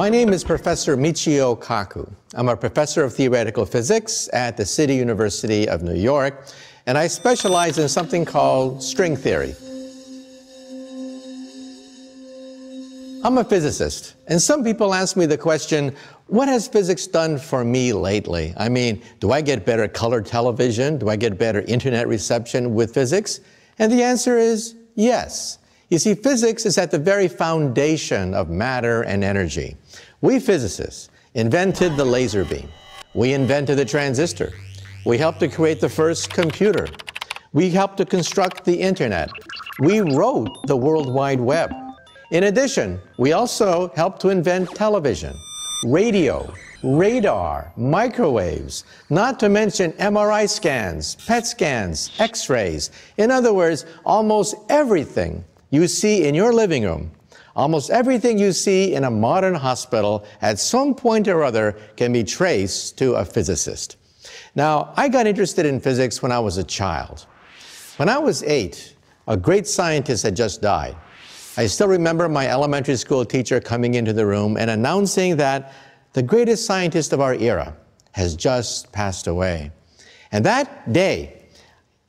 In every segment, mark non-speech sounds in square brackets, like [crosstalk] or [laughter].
My name is Professor Michio Kaku. I'm a professor of theoretical physics at the City University of New York, and I specialize in something called string theory. I'm a physicist, and some people ask me the question, what has physics done for me lately? I mean, do I get better color television? Do I get better internet reception with physics? And the answer is yes. You see, physics is at the very foundation of matter and energy. We physicists invented the laser beam. We invented the transistor. We helped to create the first computer. We helped to construct the internet. We wrote the World Wide Web. In addition, we also helped to invent television, radio, radar, microwaves, not to mention MRI scans, PET scans, x rays. In other words, almost everything you see in your living room, almost everything you see in a modern hospital at some point or other can be traced to a physicist. Now, I got interested in physics when I was a child. When I was eight, a great scientist had just died. I still remember my elementary school teacher coming into the room and announcing that the greatest scientist of our era has just passed away. And that day,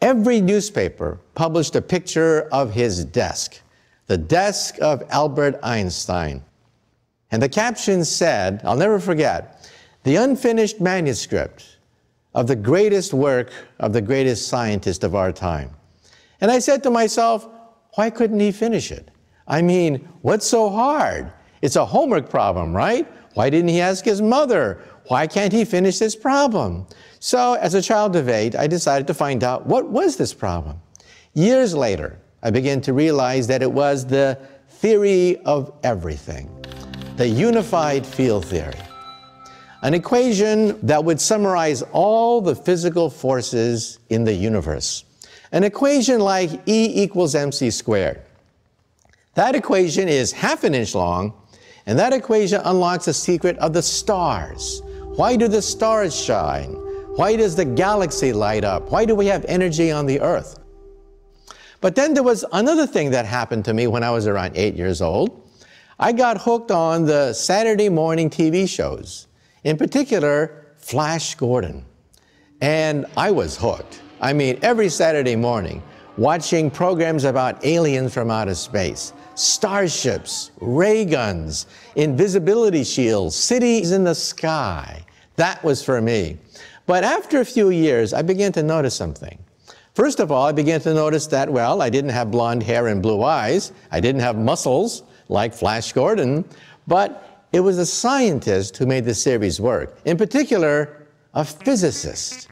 Every newspaper published a picture of his desk, the desk of Albert Einstein. And the caption said, I'll never forget, the unfinished manuscript of the greatest work of the greatest scientist of our time. And I said to myself, why couldn't he finish it? I mean, what's so hard? It's a homework problem, right? Why didn't he ask his mother? Why can't he finish this problem? So, as a child of eight, I decided to find out what was this problem. Years later, I began to realize that it was the theory of everything, the unified field theory. An equation that would summarize all the physical forces in the universe. An equation like E equals mc squared. That equation is half an inch long, and that equation unlocks the secret of the stars. Why do the stars shine? Why does the galaxy light up? Why do we have energy on the earth? But then there was another thing that happened to me when I was around eight years old. I got hooked on the Saturday morning TV shows, in particular, Flash Gordon. And I was hooked. I mean, every Saturday morning, watching programs about aliens from outer space, starships, ray guns, invisibility shields, cities in the sky. That was for me. But after a few years, I began to notice something. First of all, I began to notice that, well, I didn't have blonde hair and blue eyes. I didn't have muscles like Flash Gordon, but it was a scientist who made the series work. In particular, a physicist.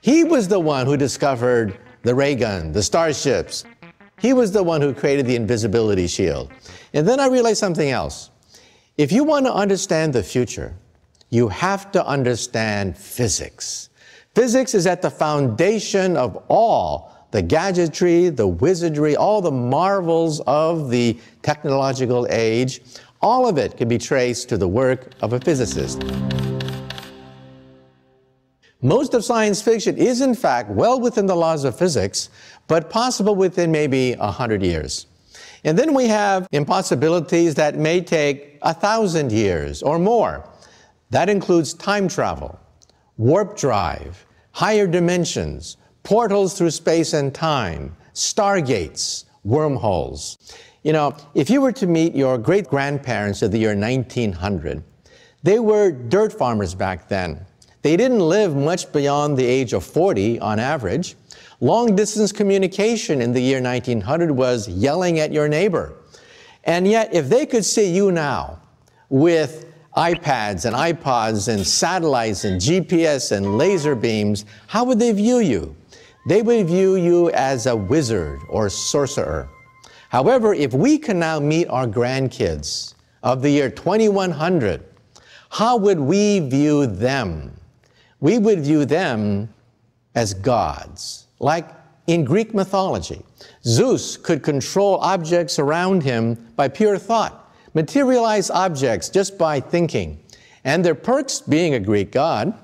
He was the one who discovered the ray gun, the starships, he was the one who created the invisibility shield. And then I realized something else. If you want to understand the future, you have to understand physics. Physics is at the foundation of all the gadgetry, the wizardry, all the marvels of the technological age. All of it can be traced to the work of a physicist. Most of science fiction is, in fact, well within the laws of physics, but possible within maybe 100 years. And then we have impossibilities that may take a thousand years or more. That includes time travel, warp drive, higher dimensions, portals through space and time, stargates, wormholes. You know, if you were to meet your great grandparents of the year 1900, they were dirt farmers back then. They didn't live much beyond the age of 40 on average. Long distance communication in the year 1900 was yelling at your neighbor. And yet, if they could see you now with iPads and iPods and satellites and GPS and laser beams, how would they view you? They would view you as a wizard or sorcerer. However, if we can now meet our grandkids of the year 2100, how would we view them? we would view them as gods. Like in Greek mythology, Zeus could control objects around him by pure thought, materialize objects just by thinking. And their perks being a Greek god,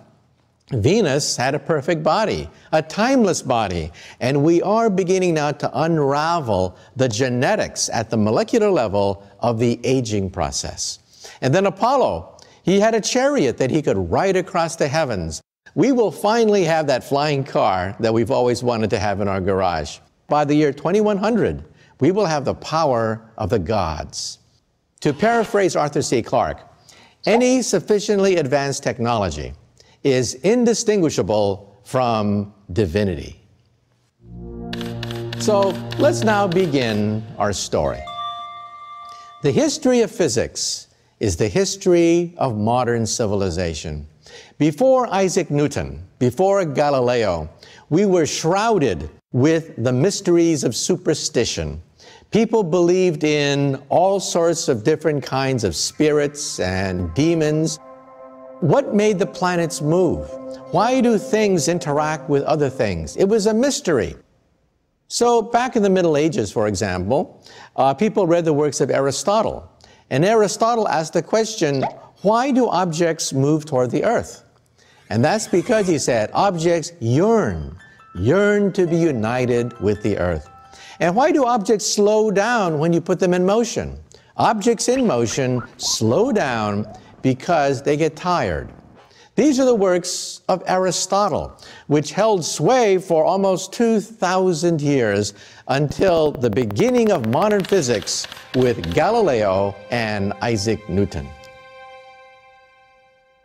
Venus had a perfect body, a timeless body, and we are beginning now to unravel the genetics at the molecular level of the aging process. And then Apollo, he had a chariot that he could ride across the heavens. We will finally have that flying car that we've always wanted to have in our garage. By the year 2100, we will have the power of the gods. To paraphrase Arthur C. Clarke, any sufficiently advanced technology is indistinguishable from divinity. So let's now begin our story. The history of physics is the history of modern civilization. Before Isaac Newton, before Galileo, we were shrouded with the mysteries of superstition. People believed in all sorts of different kinds of spirits and demons what made the planets move? Why do things interact with other things? It was a mystery. So, back in the Middle Ages, for example, uh, people read the works of Aristotle. And Aristotle asked the question why do objects move toward the earth? And that's because he said objects yearn, yearn to be united with the earth. And why do objects slow down when you put them in motion? Objects in motion slow down because they get tired. These are the works of Aristotle, which held sway for almost 2,000 years until the beginning of modern physics with Galileo and Isaac Newton.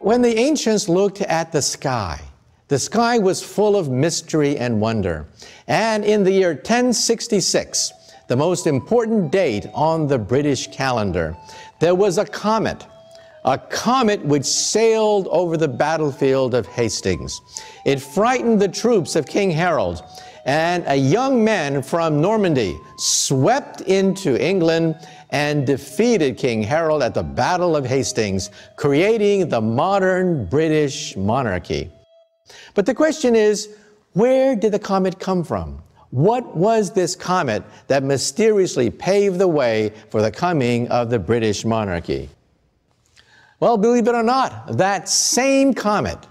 When the ancients looked at the sky, the sky was full of mystery and wonder. And in the year 1066, the most important date on the British calendar, there was a comet a comet which sailed over the battlefield of Hastings. It frightened the troops of King Harold, and a young man from Normandy swept into England and defeated King Harold at the Battle of Hastings, creating the modern British monarchy. But the question is, where did the comet come from? What was this comet that mysteriously paved the way for the coming of the British monarchy? Well, believe it or not, that same comet,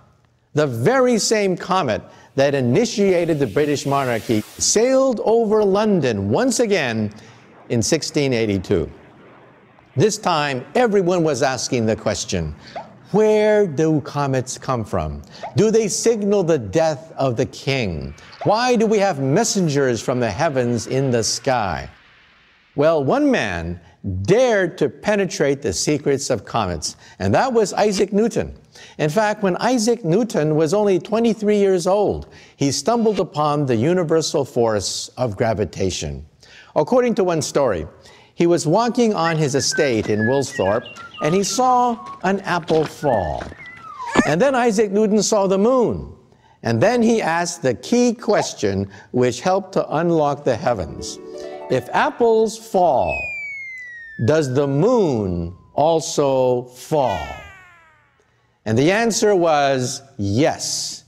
the very same comet that initiated the British monarchy, sailed over London once again in 1682. This time, everyone was asking the question where do comets come from? Do they signal the death of the king? Why do we have messengers from the heavens in the sky? Well, one man dared to penetrate the secrets of comets, and that was Isaac Newton. In fact, when Isaac Newton was only 23 years old, he stumbled upon the universal force of gravitation. According to one story, he was walking on his estate in Woolsthorpe and he saw an apple fall. And then Isaac Newton saw the moon. And then he asked the key question which helped to unlock the heavens. If apples fall, does the moon also fall? And the answer was yes.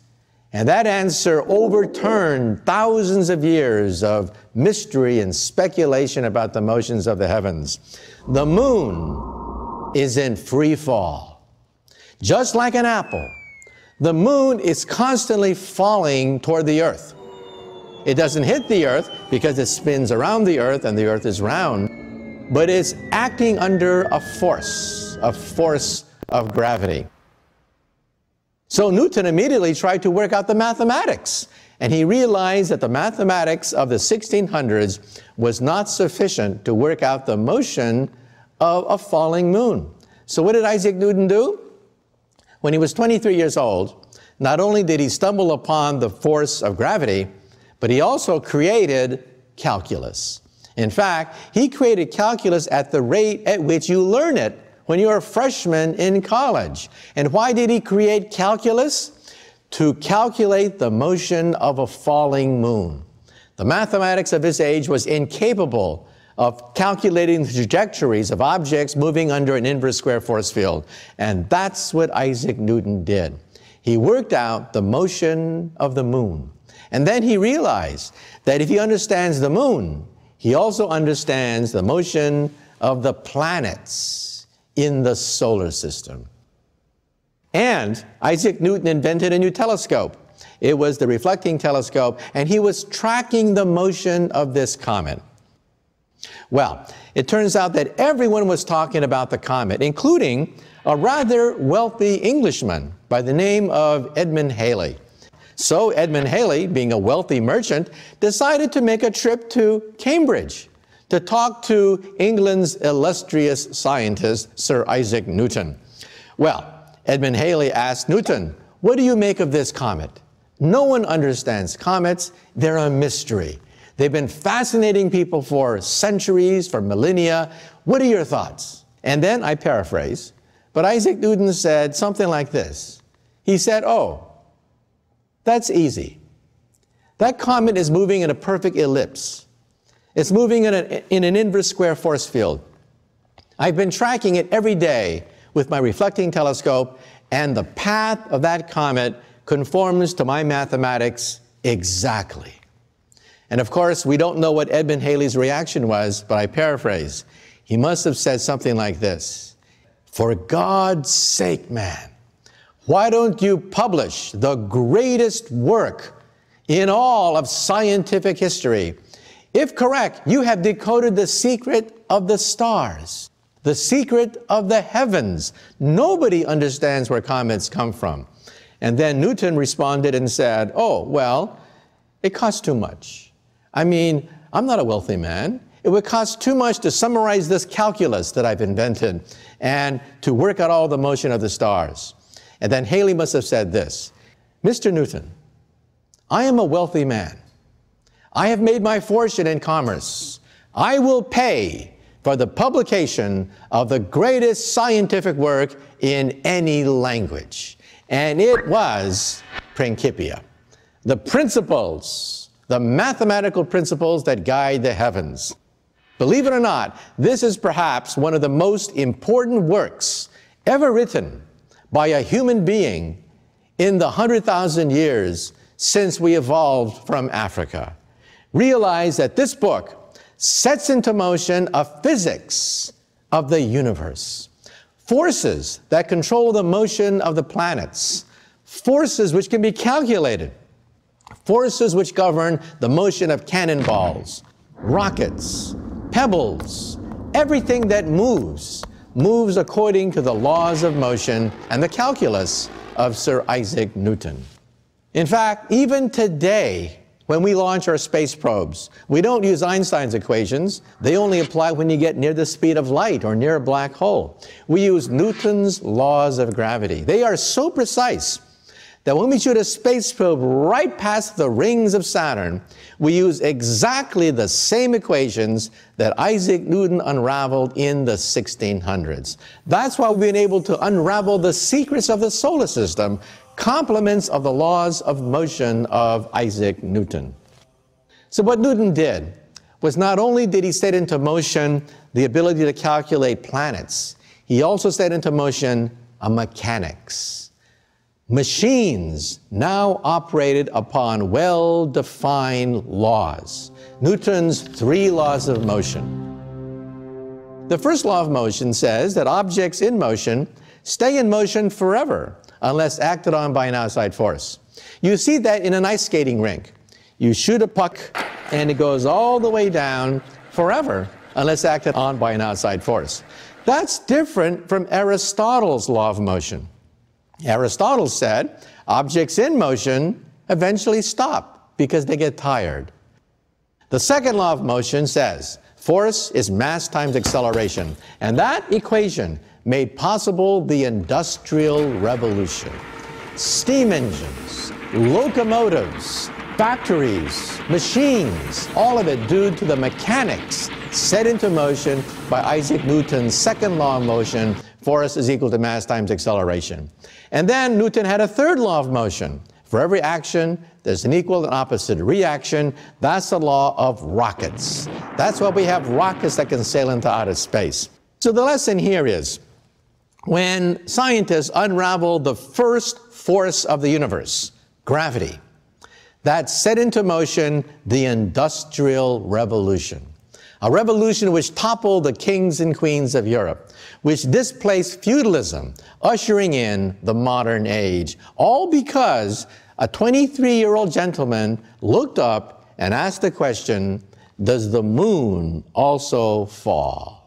And that answer overturned thousands of years of mystery and speculation about the motions of the heavens. The moon is in free fall. Just like an apple, the moon is constantly falling toward the earth. It doesn't hit the earth because it spins around the earth and the earth is round but it's acting under a force, a force of gravity. So Newton immediately tried to work out the mathematics, and he realized that the mathematics of the 1600s was not sufficient to work out the motion of a falling moon. So what did Isaac Newton do? When he was 23 years old, not only did he stumble upon the force of gravity, but he also created calculus. In fact, he created calculus at the rate at which you learn it when you're a freshman in college. And why did he create calculus? To calculate the motion of a falling moon. The mathematics of his age was incapable of calculating the trajectories of objects moving under an inverse square force field. And that's what Isaac Newton did. He worked out the motion of the moon. And then he realized that if he understands the moon, he also understands the motion of the planets in the solar system. And Isaac Newton invented a new telescope. It was the reflecting telescope, and he was tracking the motion of this comet. Well, it turns out that everyone was talking about the comet, including a rather wealthy Englishman by the name of Edmund Halley. So Edmund Halley, being a wealthy merchant, decided to make a trip to Cambridge to talk to England's illustrious scientist, Sir Isaac Newton. Well, Edmund Halley asked Newton, What do you make of this comet? No one understands comets, they're a mystery. They've been fascinating people for centuries, for millennia. What are your thoughts? And then I paraphrase, but Isaac Newton said something like this He said, Oh, that's easy. That comet is moving in a perfect ellipse. It's moving in, a, in an inverse square force field. I've been tracking it every day with my reflecting telescope, and the path of that comet conforms to my mathematics exactly. And of course, we don't know what Edmund Halley's reaction was, but I paraphrase. He must have said something like this For God's sake, man, why don't you publish the greatest work in all of scientific history? If correct, you have decoded the secret of the stars, the secret of the heavens. Nobody understands where comets come from. And then Newton responded and said, Oh, well, it costs too much. I mean, I'm not a wealthy man. It would cost too much to summarize this calculus that I've invented and to work out all the motion of the stars. And then Halley must have said this Mr. Newton, I am a wealthy man. I have made my fortune in commerce. I will pay for the publication of the greatest scientific work in any language. And it was Principia. The principles, the mathematical principles that guide the heavens. Believe it or not, this is perhaps one of the most important works ever written by a human being in the 100,000 years since we evolved from Africa. Realize that this book sets into motion a physics of the universe, forces that control the motion of the planets, forces which can be calculated, forces which govern the motion of cannonballs, rockets, pebbles, everything that moves moves according to the laws of motion and the calculus of Sir Isaac Newton. In fact, even today, when we launch our space probes, we don't use Einstein's equations. They only apply when you get near the speed of light or near a black hole. We use Newton's laws of gravity. They are so precise that when we shoot a space probe right past the rings of Saturn, we use exactly the same equations that Isaac Newton unraveled in the 1600s. That's why we've been able to unravel the secrets of the solar system, complements of the laws of motion of Isaac Newton. So what Newton did was not only did he set into motion the ability to calculate planets, he also set into motion a mechanics machines now operated upon well defined laws. Newton's three laws of motion. The first law of motion says that objects in motion stay in motion forever unless acted on by an outside force. You see that in an ice skating rink. You shoot a puck and it goes all the way down forever unless acted on by an outside force. That's different from Aristotle's law of motion. Aristotle said objects in motion eventually stop because they get tired. The second law of motion says force is mass times acceleration, and that equation made possible the Industrial Revolution. Steam engines, locomotives, factories, machines, all of it due to the mechanics set into motion by Isaac Newton's second law of motion, force is equal to mass times acceleration. And then Newton had a third law of motion. For every action, there's an equal and opposite reaction. That's the law of rockets. That's why we have rockets that can sail into outer space. So the lesson here is when scientists unraveled the first force of the universe, gravity, that set into motion the Industrial Revolution. a revolution which toppled the kings and queens of Europe, which displaced feudalism, ushering in the modern age, all because a 23 year old gentleman looked up and asked the question Does the moon also fall?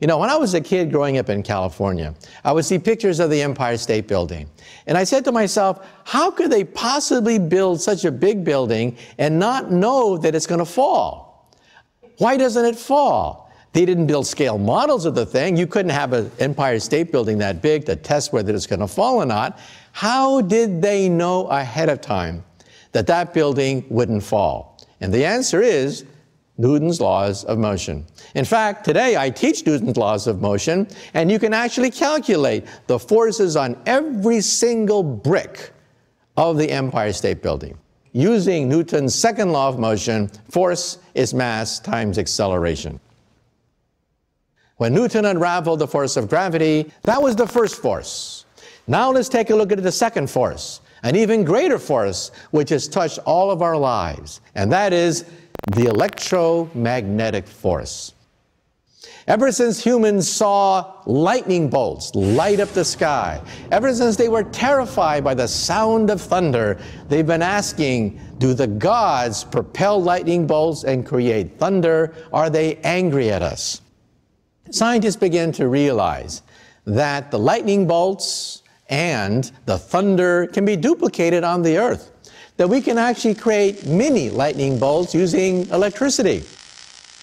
You know, when I was a kid growing up in California, I would see pictures of the Empire State Building. And I said to myself, how could they possibly build such a big building and not know that it's going to fall? Why doesn't it fall? They didn't build scale models of the thing. You couldn't have an Empire State Building that big to test whether it's going to fall or not. How did they know ahead of time that that building wouldn't fall? And the answer is Newton's laws of motion. In fact, today I teach Newton's laws of motion, and you can actually calculate the forces on every single brick of the Empire State Building. Using Newton's second law of motion, force is mass times acceleration. When Newton unraveled the force of gravity, that was the first force. Now let's take a look at the second force, an even greater force which has touched all of our lives, and that is the electromagnetic force. Ever since humans saw lightning bolts light up the sky, ever since they were terrified by the sound of thunder, they've been asking, do the gods propel lightning bolts and create thunder? Are they angry at us? Scientists began to realize that the lightning bolts and the thunder can be duplicated on the earth that we can actually create mini lightning bolts using electricity.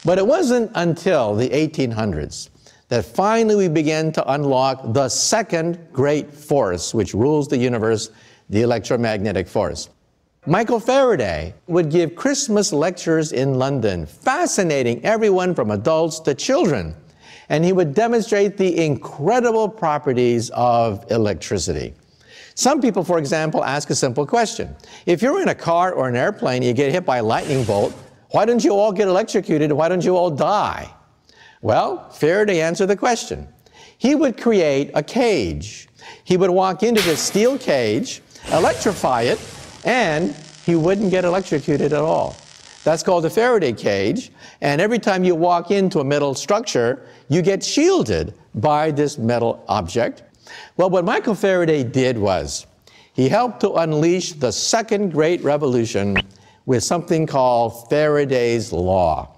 But it wasn't until the 1800s that finally we began to unlock the second great force which rules the universe, the electromagnetic force. Michael Faraday would give Christmas lectures in London, fascinating everyone from adults to children. And he would demonstrate the incredible properties of electricity. Some people, for example, ask a simple question. If you're in a car or an airplane, and you get hit by a lightning bolt, why don't you all get electrocuted? Why don't you all die? Well, Faraday answered the question. He would create a cage. He would walk into this steel cage, electrify it, and he wouldn't get electrocuted at all. That's called a Faraday cage. And every time you walk into a metal structure, you get shielded by this metal object. Well, what Michael Faraday did was he helped to unleash the second great revolution with something called Faraday's Law.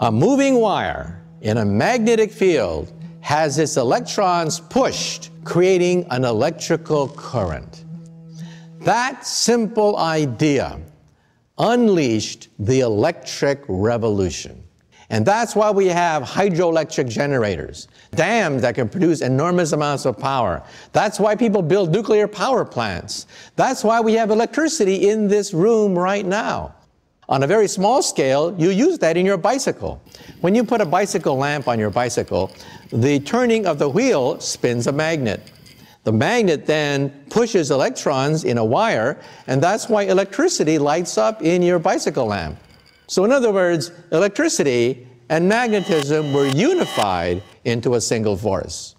A moving wire in a magnetic field has its electrons pushed, creating an electrical current. That simple idea unleashed the electric revolution. And that's why we have hydroelectric generators, dams that can produce enormous amounts of power. That's why people build nuclear power plants. That's why we have electricity in this room right now. On a very small scale, you use that in your bicycle. When you put a bicycle lamp on your bicycle, the turning of the wheel spins a magnet. The magnet then pushes electrons in a wire, and that's why electricity lights up in your bicycle lamp. So, in other words, electricity and magnetism were unified into a single force.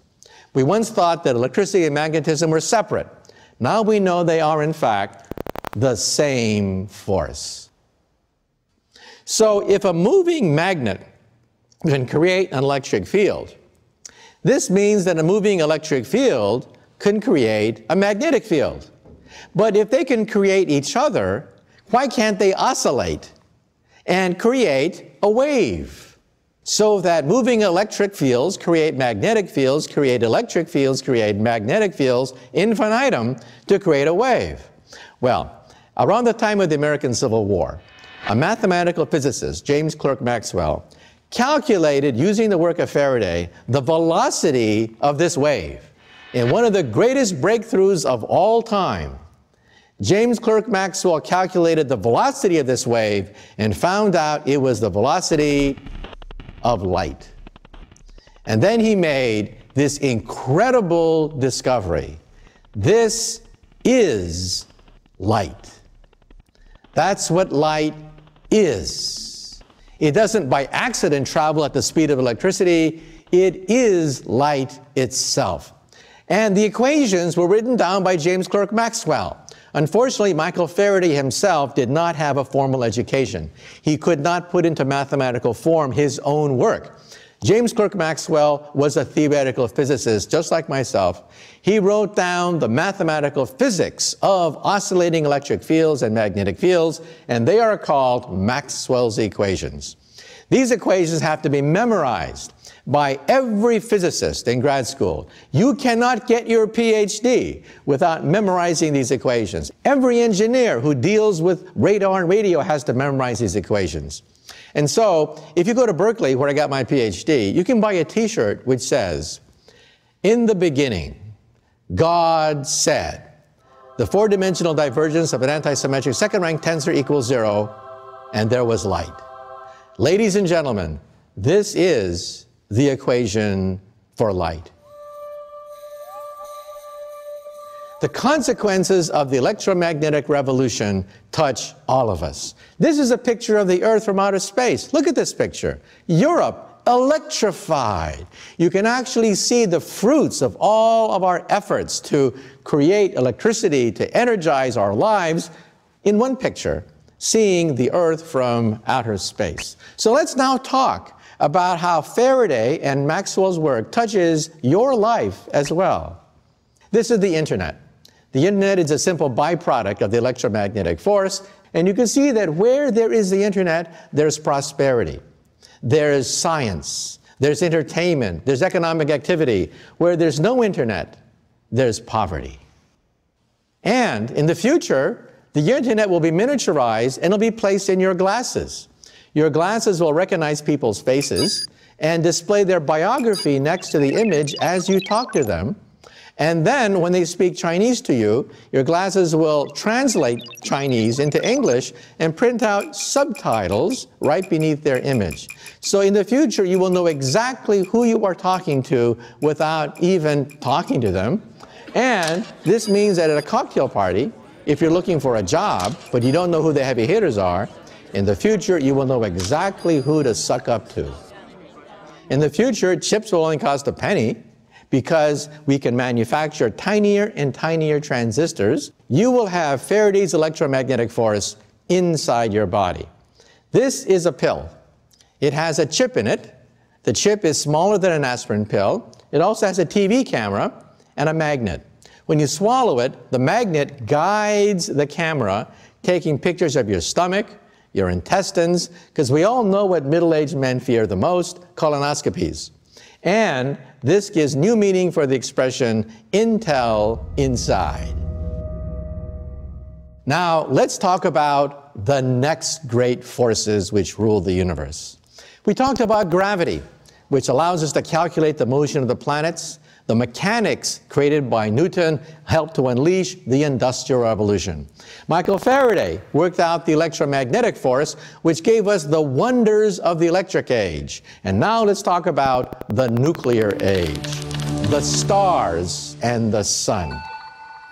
We once thought that electricity and magnetism were separate. Now we know they are, in fact, the same force. So, if a moving magnet can create an electric field, this means that a moving electric field can create a magnetic field. But if they can create each other, why can't they oscillate? And create a wave. So that moving electric fields create magnetic fields, create electric fields, create magnetic fields, infinitum, to create a wave. Well, around the time of the American Civil War, a mathematical physicist, James Clerk Maxwell, calculated using the work of Faraday the velocity of this wave in one of the greatest breakthroughs of all time James Clerk Maxwell calculated the velocity of this wave and found out it was the velocity of light. And then he made this incredible discovery. This is light. That's what light is. It doesn't by accident travel at the speed of electricity, it is light itself. And the equations were written down by James Clerk Maxwell Unfortunately, Michael Faraday himself did not have a formal education. He could not put into mathematical form his own work. James Clerk Maxwell was a theoretical physicist, just like myself. He wrote down the mathematical physics of oscillating electric fields and magnetic fields, and they are called Maxwell's equations. These equations have to be memorized by every physicist in grad school. You cannot get your PhD without memorizing these equations. Every engineer who deals with radar and radio has to memorize these equations. And so, if you go to Berkeley, where I got my PhD, you can buy a t shirt which says, In the beginning, God said, the four dimensional divergence of an antisymmetric second rank tensor equals zero, and there was light. Ladies and gentlemen, this is the equation for light. The consequences of the electromagnetic revolution touch all of us. This is a picture of the Earth from outer space. Look at this picture. Europe electrified. You can actually see the fruits of all of our efforts to create electricity, to energize our lives in one picture, seeing the Earth from outer space. So let's now talk about how Faraday and Maxwell's work touches your life as well. This is the internet. The internet is a simple byproduct of the electromagnetic force, and you can see that where there is the internet, there's prosperity. There is science, there's entertainment, there's economic activity. Where there's no internet, there's poverty. And in the future, the internet will be miniaturized and it'll be placed in your glasses. Your glasses will recognize people's faces and display their biography next to the image as you talk to them. And then when they speak Chinese to you, your glasses will translate Chinese into English and print out subtitles right beneath their image. So in the future, you will know exactly who you are talking to without even talking to them. And this means that at a cocktail party, if you're looking for a job, but you don't know who the heavy hitters are, in the future, you will know exactly who to suck up to. In the future, chips will only cost a penny, because we can manufacture tinier and tinier transistors, you will have Faraday's electromagnetic force inside your body. This is a pill. It has a chip in it. The chip is smaller than an aspirin pill. It also has a TV camera and a magnet. When you swallow it, the magnet guides the camera, taking pictures of your stomach, your intestines, because we all know what middle aged men fear the most colonoscopies. And this gives new meaning for the expression Intel inside. Now, let's talk about the next great forces which rule the universe. We talked about gravity, which allows us to calculate the motion of the planets the mechanics created by Newton helped to unleash the Industrial Revolution. Michael Faraday worked out the electromagnetic force, which gave us the wonders of the electric age. And now let's talk about the nuclear age, the stars and the sun.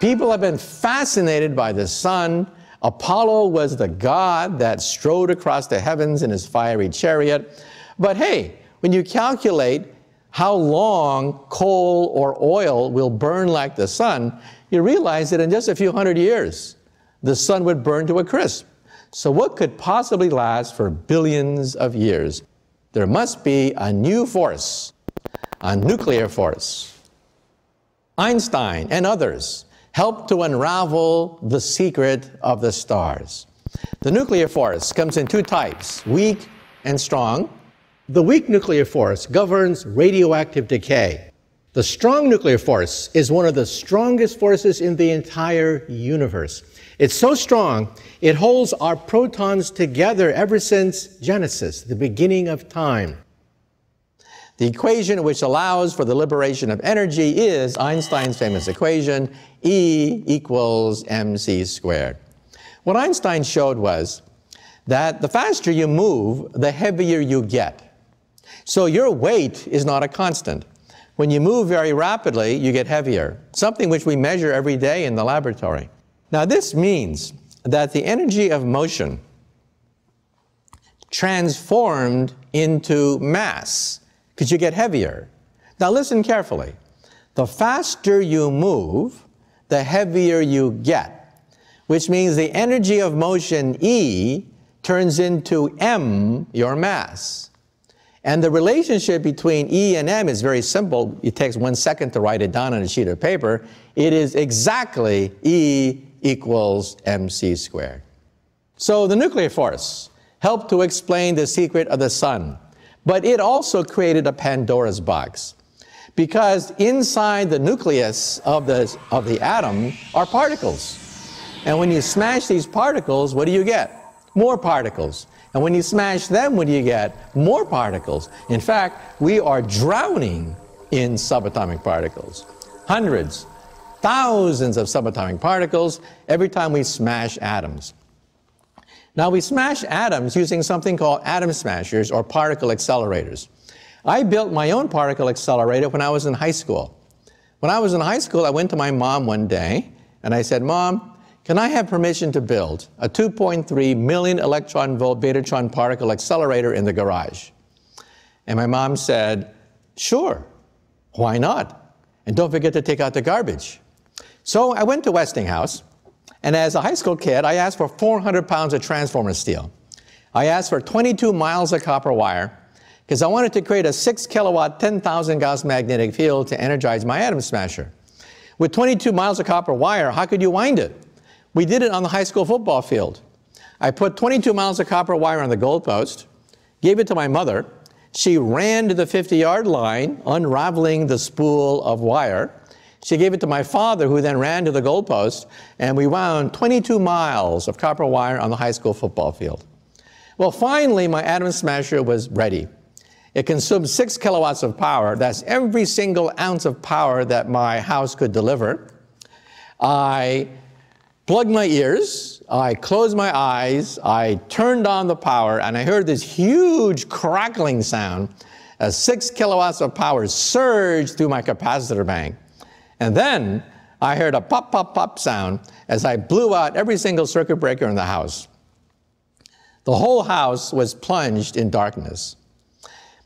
People have been fascinated by the sun. Apollo was the god that strode across the heavens in his fiery chariot. But hey, when you calculate how long coal or oil will burn like the sun, you realize that in just a few hundred years, the sun would burn to a crisp. So, what could possibly last for billions of years? There must be a new force, a nuclear force. Einstein and others helped to unravel the secret of the stars. The nuclear force comes in two types weak and strong. The weak nuclear force governs radioactive decay. The strong nuclear force is one of the strongest forces in the entire universe. It's so strong, it holds our protons together ever since Genesis, the beginning of time. The equation which allows for the liberation of energy is Einstein's famous equation, E equals mc squared. What Einstein showed was that the faster you move, the heavier you get. So your weight is not a constant. When you move very rapidly, you get heavier, something which we measure every day in the laboratory. Now, this means that the energy of motion transformed into mass because you get heavier. Now, listen carefully. The faster you move, the heavier you get. which means the energy of motion E turns into m, your mass. And the relationship between E and m is very simple. It takes one second to write it down on a sheet of paper. It is exactly E equals mc squared. So the nuclear force helped to explain the secret of the sun, but it also created a Pandora's box. Because inside the nucleus of the, of the atom are particles. And when you smash these particles, what do you get? More particles. And when you smash them, what do you get? More particles. In fact, we are drowning in subatomic particles. Hundreds, thousands of subatomic particles every time we smash atoms. Now, we smash atoms using something called atom smashers or particle accelerators. I built my own particle accelerator when I was in high school. When I was in high school, I went to my mom one day and I said, Mom, can I have permission to build a 2.3 million electron volt betatron particle accelerator in the garage? And my mom said, Sure, why not? And don't forget to take out the garbage. So I went to Westinghouse, and as a high school kid, I asked for 400 pounds of transformer steel. I asked for 22 miles of copper wire because I wanted to create a 6 kilowatt, 10,000 Gauss magnetic field to energize my atom smasher. With 22 miles of copper wire, how could you wind it? We did it on the high school football field. I put 22 miles of copper wire on the goalpost, gave it to my mother. She ran to the 50 yard line, unraveling the spool of wire. She gave it to my father, who then ran to the goalpost, and we wound 22 miles of copper wire on the high school football field. Well, finally, my atom smasher was ready. It consumed six kilowatts of power. That's every single ounce of power that my house could deliver. I plugged my ears, I closed my eyes, I turned on the power, and I heard this huge crackling sound as six kilowatts of power surged through my capacitor bank. And then I heard a pop, pop, pop sound as I blew out every single circuit breaker in the house. The whole house was plunged in darkness.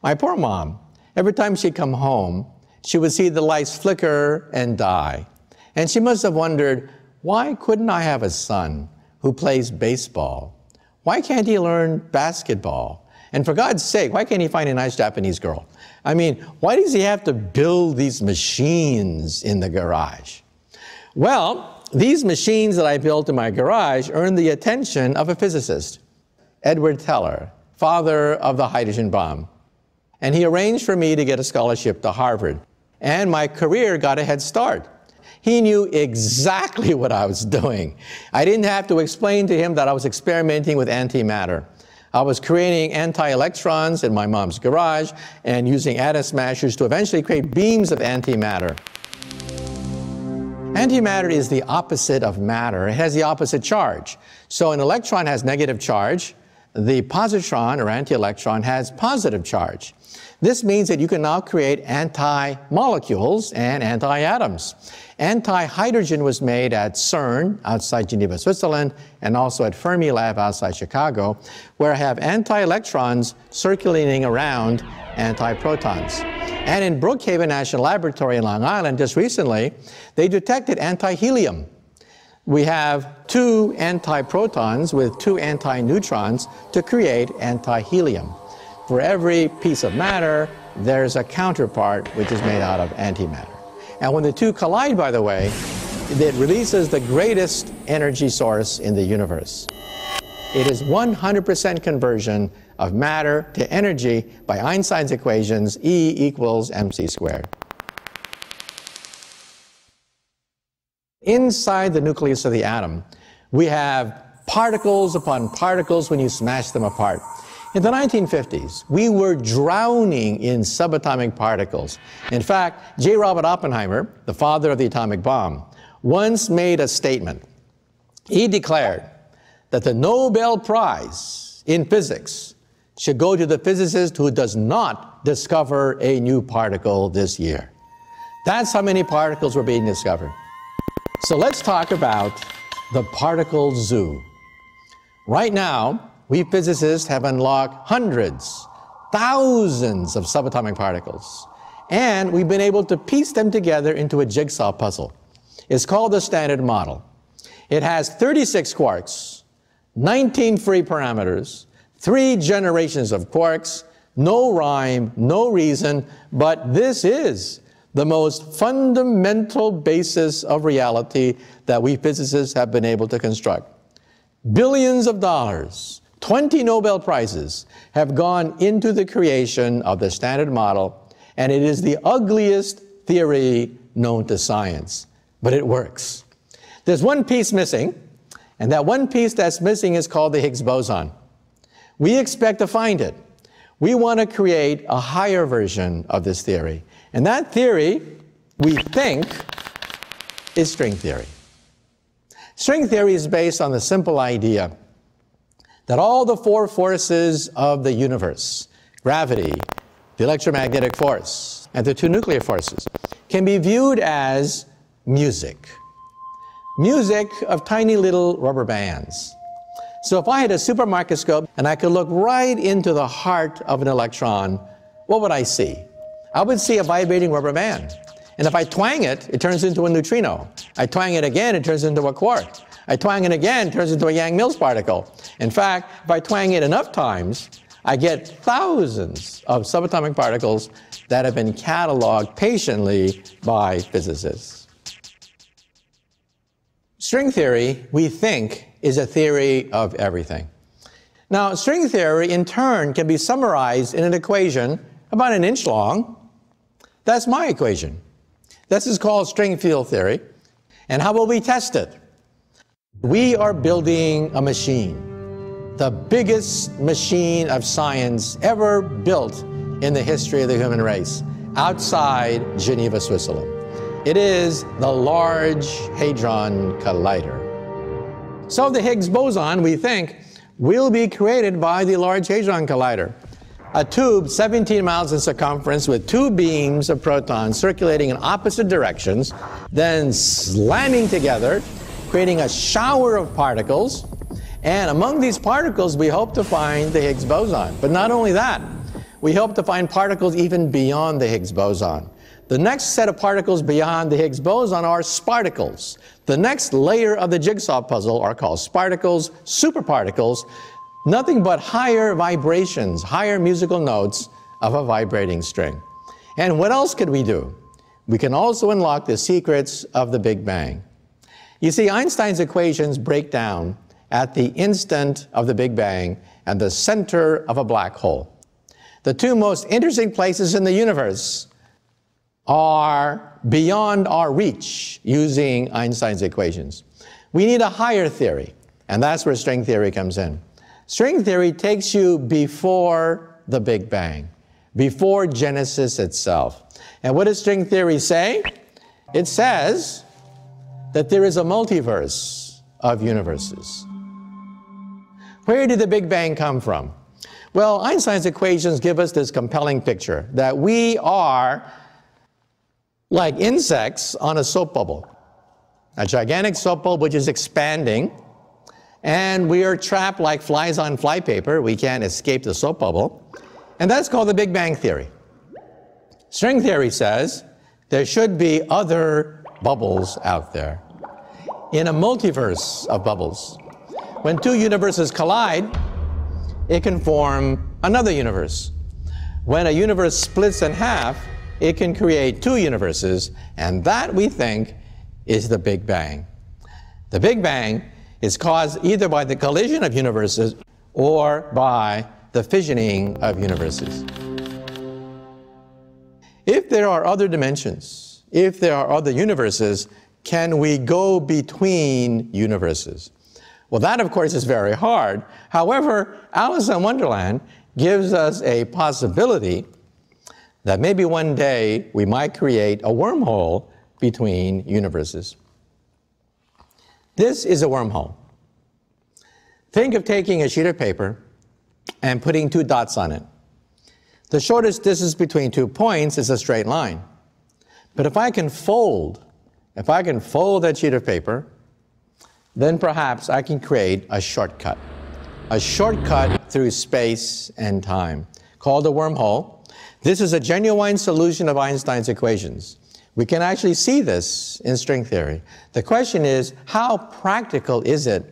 My poor mom, every time she'd come home, she would see the lights flicker and die. And she must have wondered, why couldn't I have a son who plays baseball? Why can't he learn basketball? And for God's sake, why can't he find a nice Japanese girl? I mean, why does he have to build these machines in the garage? Well, these machines that I built in my garage earned the attention of a physicist, Edward Teller, father of the hydrogen bomb. And he arranged for me to get a scholarship to Harvard. And my career got a head start. He knew exactly what I was doing. I didn't have to explain to him that I was experimenting with antimatter. I was creating anti-electrons in my mom's garage and using atom smashers to eventually create beams of antimatter. Antimatter is the opposite of matter. It has the opposite charge. So an electron has negative charge. The positron or anti-electron has positive charge. This means that you can now create anti-molecules and anti-atoms. Anti-hydrogen was made at CERN outside Geneva, Switzerland, and also at Fermilab outside Chicago, where I have anti-electrons circulating around anti-protons. And in Brookhaven National Laboratory in Long Island, just recently, they detected anti-helium. We have two anti-protons with two anti-neutrons to create anti-helium. For every piece of matter, there's a counterpart which is made out of antimatter. And when the two collide, by the way, it releases the greatest energy source in the universe. It is 100% conversion of matter to energy by Einstein's equations, E equals mc squared. Inside the nucleus of the atom, we have particles upon particles when you smash them apart. In the 1950s, we were drowning in subatomic particles. In fact, J. Robert Oppenheimer, the father of the atomic bomb, once made a statement. He declared that the Nobel Prize in physics should go to the physicist who does not discover a new particle this year. That's how many particles were being discovered. So let's talk about the particle zoo. Right now, we physicists have unlocked hundreds, thousands of subatomic particles. And we've been able to piece them together into a jigsaw puzzle. It's called the Standard Model. It has 36 quarks, 19 free parameters, three generations of quarks, no rhyme, no reason, but this is the most fundamental basis of reality that we physicists have been able to construct. Billions of dollars, 20 Nobel Prizes have gone into the creation of the Standard Model, and it is the ugliest theory known to science, but it works. There's one piece missing, and that one piece that's missing is called the Higgs boson. We expect to find it. We want to create a higher version of this theory. And that theory, we think, is string theory. String theory is based on the simple idea that all the four forces of the universe, gravity, the electromagnetic force, and the two nuclear forces, can be viewed as music. Music of tiny little rubber bands. So if I had a super microscope and I could look right into the heart of an electron, what would I see? I would see a vibrating rubber band. And if I twang it, it turns into a neutrino. I twang it again, it turns into a quark. I twang it again, turns into a Yang-Mills particle. In fact, if I twang it enough times, I get thousands of subatomic particles that have been cataloged patiently by physicists. String theory, we think, is a theory of everything. Now, string theory, in turn, can be summarized in an equation about an inch long that's my equation. This is called string field theory. And how will we test it? We are building a machine, the biggest machine of science ever built in the history of the human race, outside Geneva, Switzerland. It is the Large Hadron Collider. So the Higgs boson, we think, will be created by the Large Hadron Collider a tube 17 miles in circumference with two beams of protons circulating in opposite directions, then slamming together, creating a shower of particles. And among these particles, we hope to find the Higgs boson. But not only that, we hope to find particles even beyond the Higgs boson. The next set of particles beyond the Higgs boson are sparticles. The next layer of the jigsaw puzzle are called sparticles, superparticles, nothing but higher vibrations, higher musical notes of a vibrating string. And what else could we do? We can also unlock the secrets of the Big Bang. You see, Einstein's equations break down at the instant of the Big Bang and the center of a black hole. The two most interesting places in the universe are beyond our reach using Einstein's equations. We need a higher theory, and that's where string theory comes in. String theory takes you before the Big Bang, before Genesis itself. And what does string theory say? It says that there is a multiverse of universes. Where did the Big Bang come from? Well, Einstein's equations give us this compelling picture that we are like insects on a soap bubble. A gigantic soap bubble which is expanding and we are trapped like flies on flypaper. We can't escape the soap bubble. And that's called the Big Bang Theory. String theory says there should be other bubbles out there in a multiverse of bubbles. When two universes collide, it can form another universe. When a universe splits in half, it can create two universes, and that, we think, is the Big Bang. The Big Bang is caused either by the collision of universes or by the fissioning of universes. If there are other dimensions, if there are other universes, can we go between universes? Well, that of course is very hard. However, Alice in Wonderland gives us a possibility that maybe one day we might create a wormhole between universes. This is a wormhole. Think of taking a sheet of paper and putting two dots on it. The shortest distance between two points is a straight line. But if I can fold, if I can fold that sheet of paper, then perhaps I can create a shortcut. A shortcut through space and time called a wormhole. This is a genuine solution of Einstein's equations. We can actually see this in string theory. The question is, how practical is it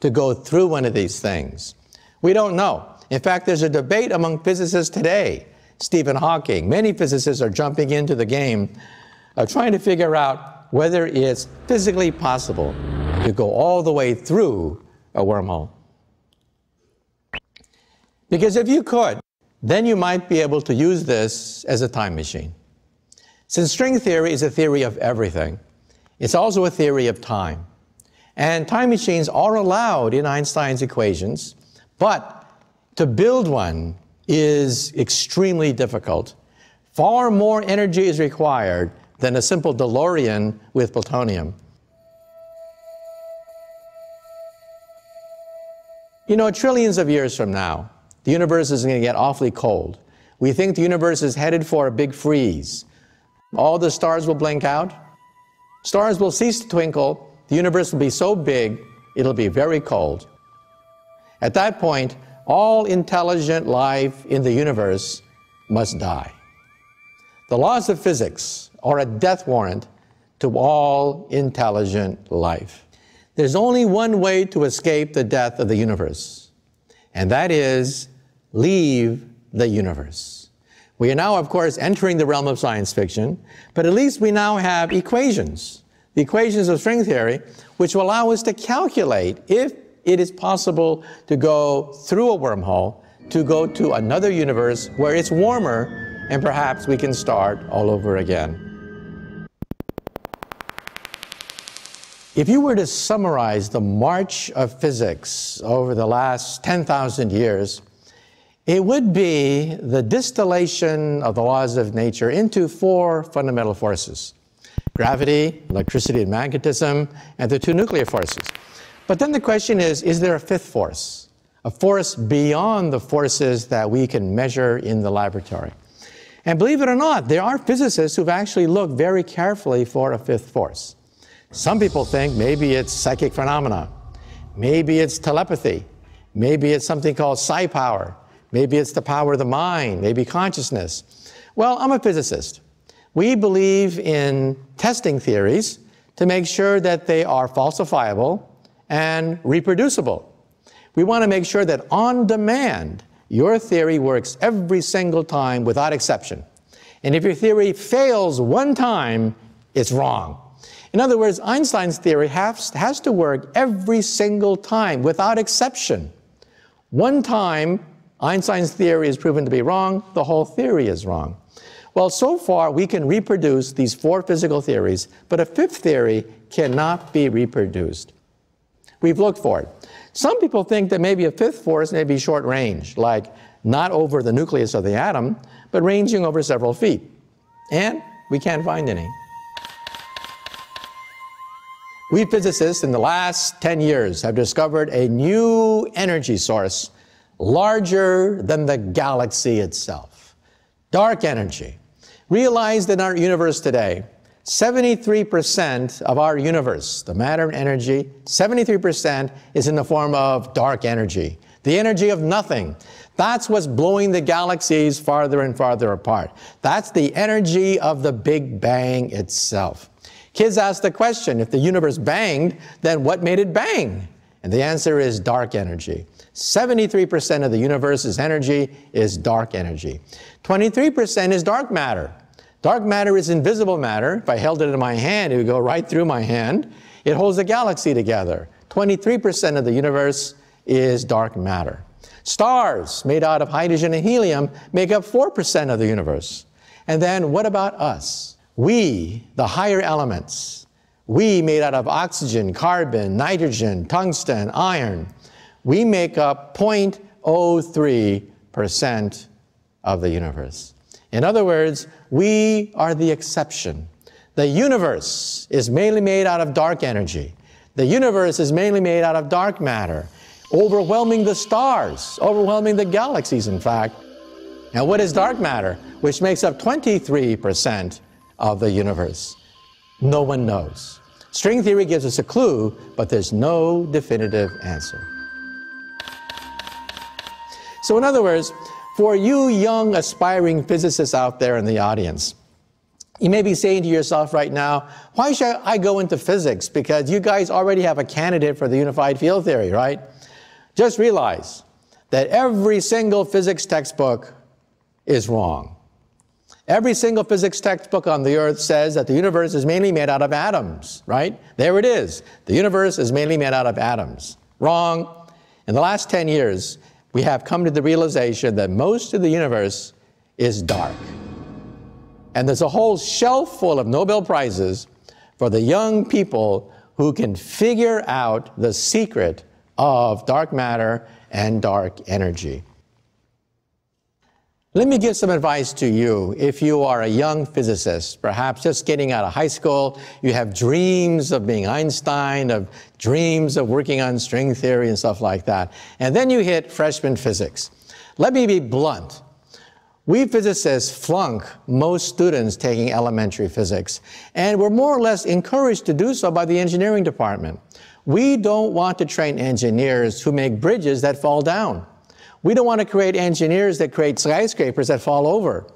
to go through one of these things? We don't know. In fact, there's a debate among physicists today. Stephen Hawking, many physicists are jumping into the game of trying to figure out whether it's physically possible to go all the way through a wormhole. Because if you could, then you might be able to use this as a time machine. Since string theory is a theory of everything, it's also a theory of time. And time machines are allowed in Einstein's equations, but to build one is extremely difficult. Far more energy is required than a simple DeLorean with plutonium. You know, trillions of years from now, the universe is going to get awfully cold. We think the universe is headed for a big freeze. All the stars will blink out. Stars will cease to twinkle. The universe will be so big, it'll be very cold. At that point, all intelligent life in the universe must die. The laws of physics are a death warrant to all intelligent life. There's only one way to escape the death of the universe, and that is leave the universe. We are now, of course, entering the realm of science fiction, but at least we now have equations, the equations of string theory, which will allow us to calculate if it is possible to go through a wormhole to go to another universe where it's warmer and perhaps we can start all over again. If you were to summarize the march of physics over the last 10,000 years, it would be the distillation of the laws of nature into four fundamental forces gravity, electricity, and magnetism, and the two nuclear forces. But then the question is is there a fifth force? A force beyond the forces that we can measure in the laboratory. And believe it or not, there are physicists who've actually looked very carefully for a fifth force. Some people think maybe it's psychic phenomena, maybe it's telepathy, maybe it's something called psi power, Maybe it's the power of the mind, maybe consciousness. Well, I'm a physicist. We believe in testing theories to make sure that they are falsifiable and reproducible. We want to make sure that on demand, your theory works every single time without exception. And if your theory fails one time, it's wrong. In other words, Einstein's theory has, has to work every single time without exception. One time, Einstein's theory is proven to be wrong, the whole theory is wrong. Well, so far we can reproduce these four physical theories, but a fifth theory cannot be reproduced. We've looked for it. Some people think that maybe a fifth force may be short range, like not over the nucleus of the atom, but ranging over several feet. And we can't find any. We physicists in the last 10 years have discovered a new energy source larger than the galaxy itself. Dark energy. Realized in our universe today, 73% of our universe, the matter and energy, 73% is in the form of dark energy, the energy of nothing. That's what's blowing the galaxies farther and farther apart. That's the energy of the Big Bang itself. Kids ask the question if the universe banged, then what made it bang? And the answer is dark energy. 73% of the universe's energy is dark energy. 23% is dark matter. Dark matter is invisible matter. If I held it in my hand, it would go right through my hand. It holds the galaxy together. 23% of the universe is dark matter. Stars made out of hydrogen and helium make up 4% of the universe. And then what about us? We, the higher elements, we, made out of oxygen, carbon, nitrogen, tungsten, iron, we make up 0.03% of the universe. In other words, we are the exception. The universe is mainly made out of dark energy. The universe is mainly made out of dark matter, overwhelming the stars, overwhelming the galaxies, in fact. Now, what is dark matter, which makes up 23% of the universe? No one knows. String theory gives us a clue, but there's no definitive answer. So, in other words, for you young aspiring physicists out there in the audience, You may be saying to yourself right now, why should I go into physics? Because you guys already have a candidate for the unified field theory, right? Just realize that every single physics textbook is wrong. Every single physics textbook on the earth says that the universe is mainly made out of atoms, right? There it is. The universe is mainly made out of atoms. Wrong. In the last 10 years, we have come to the realization that most of the universe is dark. And there's a whole shelf full of Nobel Prizes for the young people who can figure out the secret of dark matter and dark energy. Let me give some advice to you if you are a young physicist, perhaps just getting out of high school, you have dreams of being Einstein, of dreams of working on string theory and stuff like that, and then you hit freshman physics. Let me be blunt. We physicists flunk most students taking elementary physics, and we're more or less encouraged to do so by the engineering department. We don't want to train engineers who make bridges that fall down. We don't want to create engineers that create skyscrapers that fall over.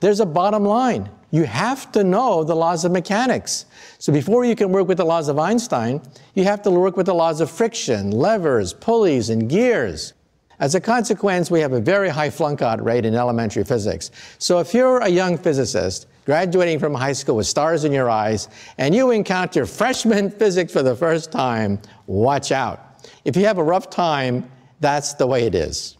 There's a bottom line. You have to know the laws of mechanics. So before you can work with the laws of Einstein, you have to work with the laws of friction, levers, pulleys, and gears. As a consequence, we have a very high flunk-out rate in elementary physics. So if you're a young physicist graduating from high school with stars in your eyes and you encounter freshman [laughs] physics for the first time, watch out. If you have a rough time, that's the way it is.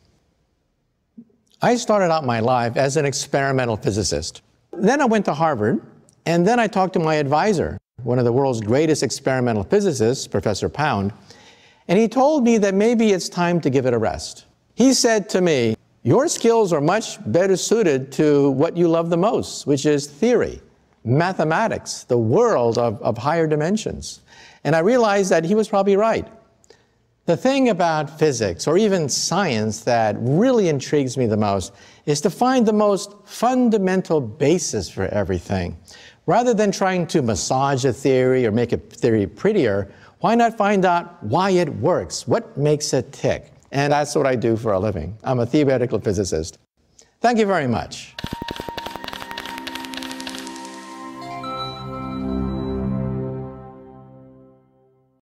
I started out my life as an experimental physicist. Then I went to Harvard, and then I talked to my advisor, one of the world's greatest experimental physicists, Professor Pound, and he told me that maybe it's time to give it a rest. He said to me, Your skills are much better suited to what you love the most, which is theory, mathematics, the world of, of higher dimensions. And I realized that he was probably right. The thing about physics, or even science, that really intrigues me the most is to find the most fundamental basis for everything. Rather than trying to massage a theory or make a theory prettier, why not find out why it works? What makes it tick? And that's what I do for a living. I'm a theoretical physicist. Thank you very much.